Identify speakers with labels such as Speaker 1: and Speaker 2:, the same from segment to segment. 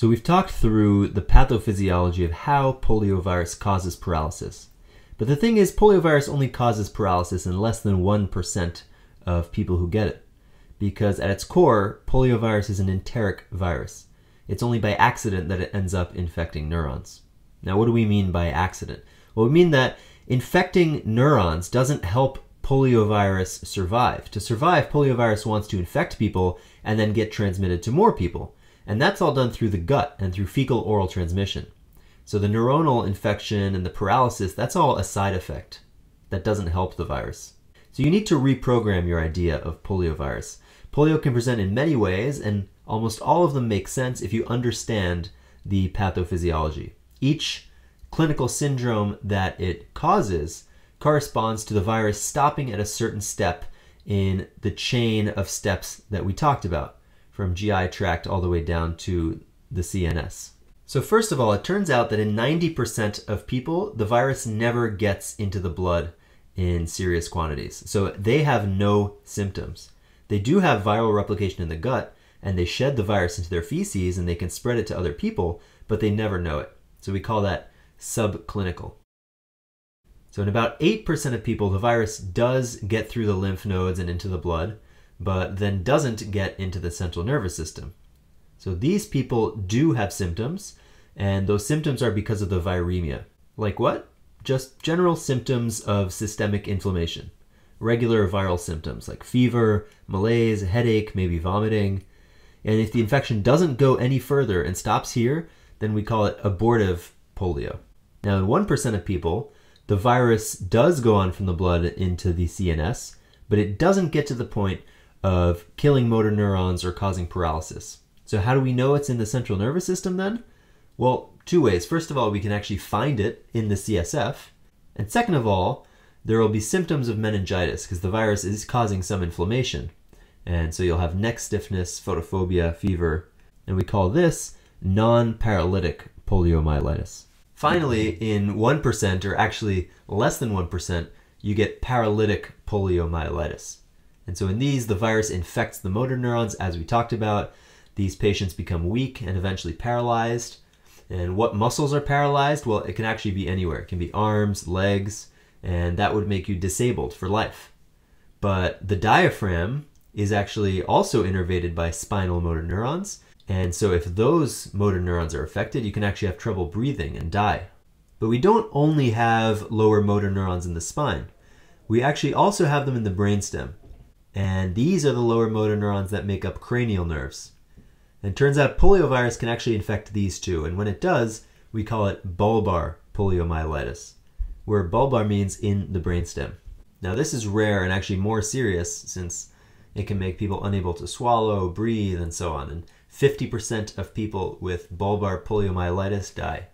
Speaker 1: So we've talked through the pathophysiology of how poliovirus causes paralysis. But the thing is, poliovirus only causes paralysis in less than 1% of people who get it. Because at its core, poliovirus is an enteric virus. It's only by accident that it ends up infecting neurons. Now, what do we mean by accident? Well, we mean that infecting neurons doesn't help poliovirus survive. To survive, poliovirus wants to infect people and then get transmitted to more people. And that's all done through the gut and through fecal oral transmission. So the neuronal infection and the paralysis, that's all a side effect. That doesn't help the virus. So you need to reprogram your idea of poliovirus. Polio can present in many ways, and almost all of them make sense if you understand the pathophysiology. Each clinical syndrome that it causes corresponds to the virus stopping at a certain step in the chain of steps that we talked about, from GI tract all the way down to the CNS. So first of all, it turns out that in 90% of people, the virus never gets into the blood in serious quantities. So they have no symptoms. They do have viral replication in the gut, and they shed the virus into their feces and they can spread it to other people, but they never know it. So we call that subclinical. So in about 8% of people, the virus does get through the lymph nodes and into the blood, but then doesn't get into the central nervous system. So these people do have symptoms, and those symptoms are because of the viremia. Like what? Just general symptoms of systemic inflammation. Regular viral symptoms like fever, malaise, headache, maybe vomiting. And if the infection doesn't go any further and stops here, then we call it abortive polio. Now, in 1% of people, the virus does go on from the blood into the CNS, but it doesn't get to the point of killing motor neurons or causing paralysis. So, how do we know it's in the central nervous system then? Well, two ways. First of all, we can actually find it in the CSF. And second of all, there will be symptoms of meningitis because the virus is causing some inflammation. And so you'll have neck stiffness, photophobia, fever, and we call this non paralytic poliomyelitis. Finally, in 1%, or actually less than 1%, you get paralytic poliomyelitis. And so in these, the virus infects the motor neurons, as we talked about. These patients become weak and eventually paralyzed. And what muscles are paralyzed? Well, it can actually be anywhere. It can be arms, legs, and that would make you disabled for life. But the diaphragm is actually also innervated by spinal motor neurons, and so if those motor neurons are affected, you can actually have trouble breathing and die. But we don't only have lower motor neurons in the spine. We actually also have them in the brainstem. And these are the lower motor neurons that make up cranial nerves. And turns out poliovirus can actually infect these too. And when it does, we call it bulbar poliomyelitis, where bulbar means in the brainstem. Now, this is rare and actually more serious since it can make people unable to swallow, breathe, and so on. And 50% of people with bulbar poliomyelitis die.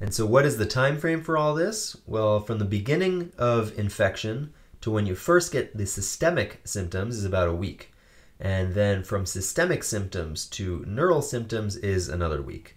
Speaker 1: And so what is the time frame for all this? Well, from the beginning of infection to when you first get the systemic symptoms is about a week. And then from systemic symptoms to neural symptoms is another week.